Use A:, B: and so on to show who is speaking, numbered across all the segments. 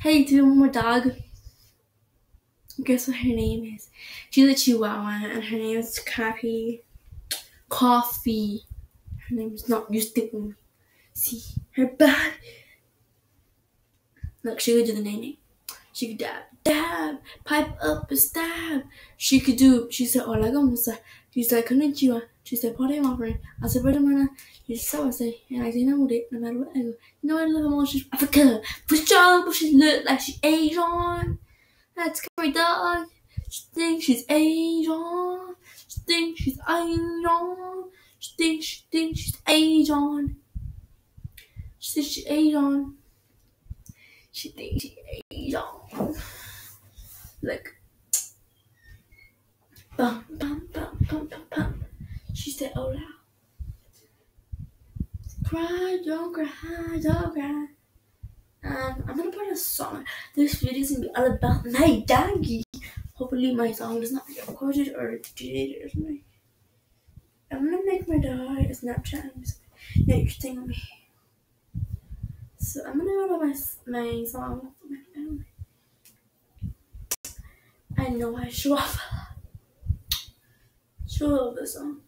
A: Hey, do you want more dog? Guess what her name is? She's a Chihuahua, and her name is Coffee. Coffee. Her name is not you me. See her body. Look, she could do the name. She could dab, dab, pipe up a stab. She could do. She said, "Hola, está?" She said, "Konnichiwa." She said, "Party, friend." I said, "Brother, mana?" She said, "So I say," and I say, "No, with it, no matter what I go." You know? Look how much she's Africa. For sure, but she look like she Asian. That's scary dog. She thinks she's Asian. She thinks she's Asian. She thinks she thinks she's Asian. She thinks she's Asian. She thinks she's Asian. Like bum bum bum bum bum bum. She said, "Oh loud." Cry, don't cry, don't cry. Um, I'm gonna put a song. This video is gonna be all about my doggy. Hopefully, my song is not recorded or deleted or something. I'm gonna make my dog a Snapchat and just make thing of me. So I'm gonna go to my my song. I know I show off. Show off the song.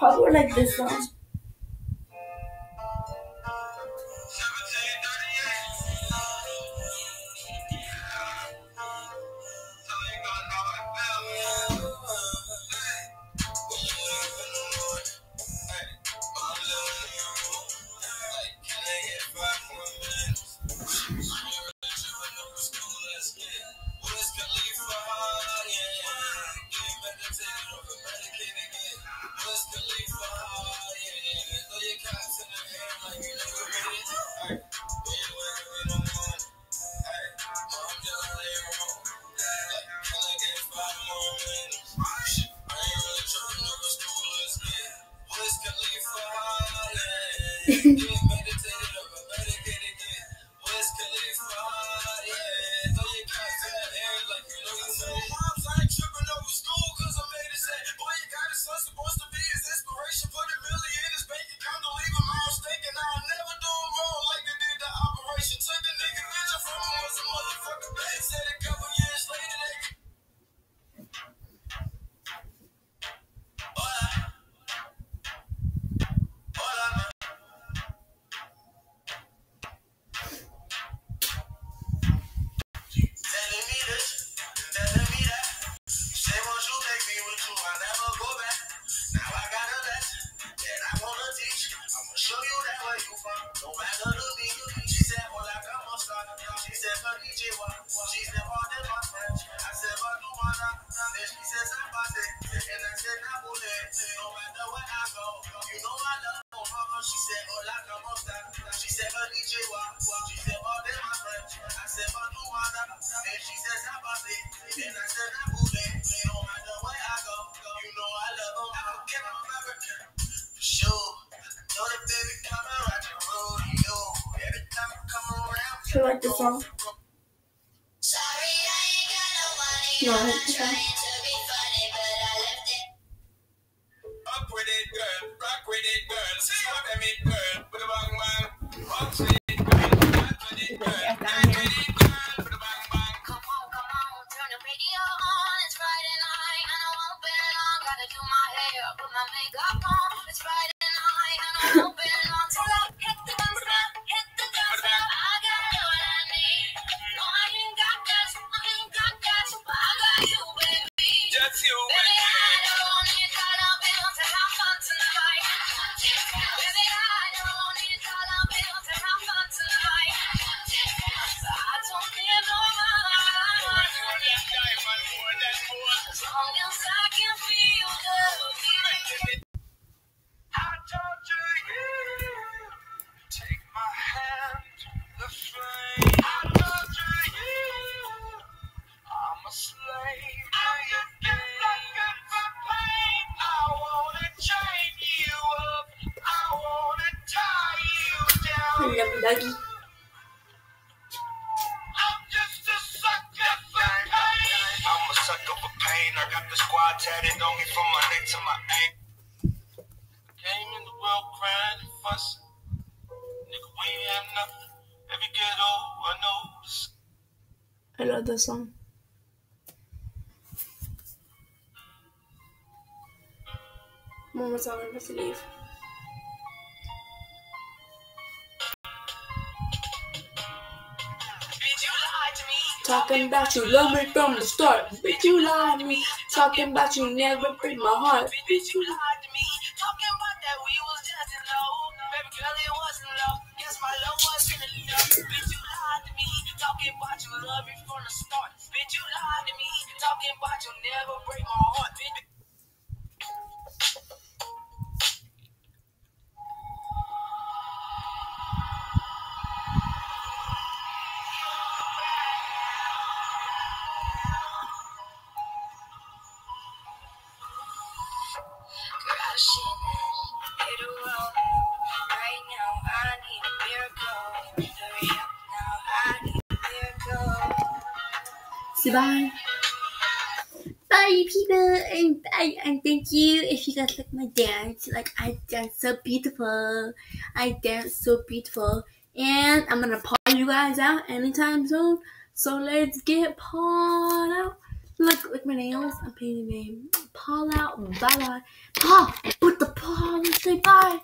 A: Probably like this song. Do you
B: know I
C: love mama. She said, Oh like this song? You
B: one. She said,
C: Oh,
B: dear,
C: I said, I
A: do want squad tatted on me from my neck to my ankle. Came in the world crying and fussing. Nigga, we ain't have nothing. Every ghetto I know.
D: I love this song. Sa akin pa si Leave. Talking about you love me from the start. Bitch, you lied to me. Talking about you never break my heart.
A: Bitch, you lied to me. Talking about that we was just in love. Baby girl, it wasn't love. Guess my love wasn't enough. Bitch, you lied to me. Talking about you love me from the start. Bitch, you lied to me. Talking about you never break my heart. Bitch,
C: Crashing hit a. Right now, I need a miracle. Hurry up now, I need a miracle.
D: Say bye. Bye, people, and bye, and thank you if you guys like my dance. Like, I dance so beautiful. I dance so beautiful. And I'm gonna paw you guys out anytime soon. So let's get pawed out. Look, like my nails. I'm painting name paw out and bye bye. Paw! Put the paw and say bye!